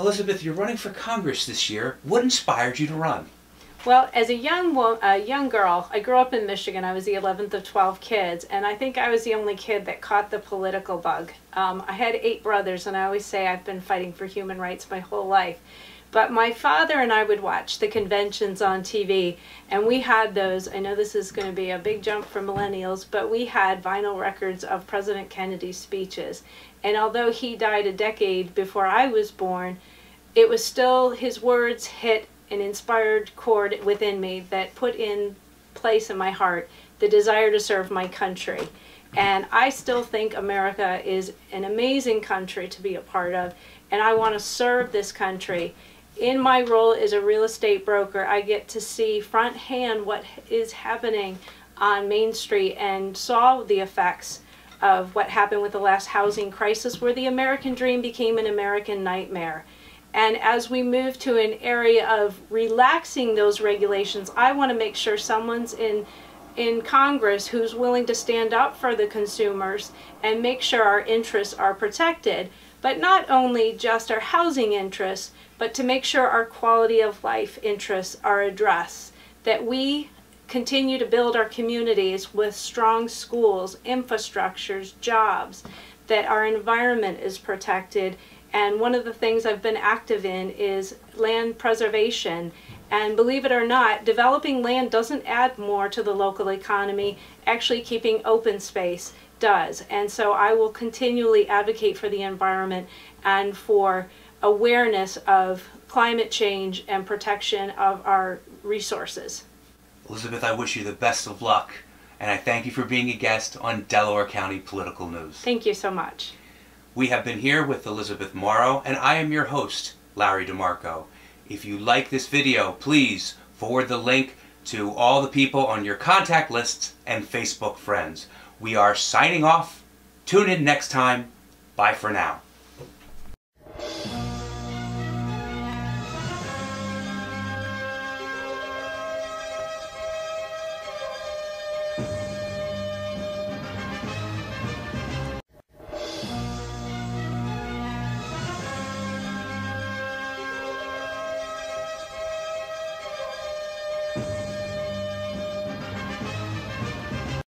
Elizabeth, you're running for Congress this year. What inspired you to run? Well, as a young a young girl, I grew up in Michigan. I was the 11th of 12 kids, and I think I was the only kid that caught the political bug. Um, I had eight brothers, and I always say I've been fighting for human rights my whole life. But my father and I would watch the conventions on TV, and we had those. I know this is going to be a big jump for millennials, but we had vinyl records of President Kennedy's speeches. And although he died a decade before I was born, it was still his words hit an inspired chord within me that put in place in my heart the desire to serve my country. And I still think America is an amazing country to be a part of, and I want to serve this country in my role as a real estate broker, I get to see front hand what is happening on Main Street and saw the effects of what happened with the last housing crisis where the American dream became an American nightmare. And as we move to an area of relaxing those regulations, I want to make sure someone's in in Congress who's willing to stand up for the consumers and make sure our interests are protected, but not only just our housing interests, but to make sure our quality of life interests are addressed, that we continue to build our communities with strong schools, infrastructures, jobs, that our environment is protected. And one of the things I've been active in is land preservation. And believe it or not, developing land doesn't add more to the local economy. Actually, keeping open space does. And so I will continually advocate for the environment and for awareness of climate change and protection of our resources. Elizabeth, I wish you the best of luck, and I thank you for being a guest on Delaware County Political News. Thank you so much. We have been here with Elizabeth Moro, and I am your host, Larry DeMarco. If you like this video, please forward the link to all the people on your contact lists and Facebook friends. We are signing off. Tune in next time. Bye for now.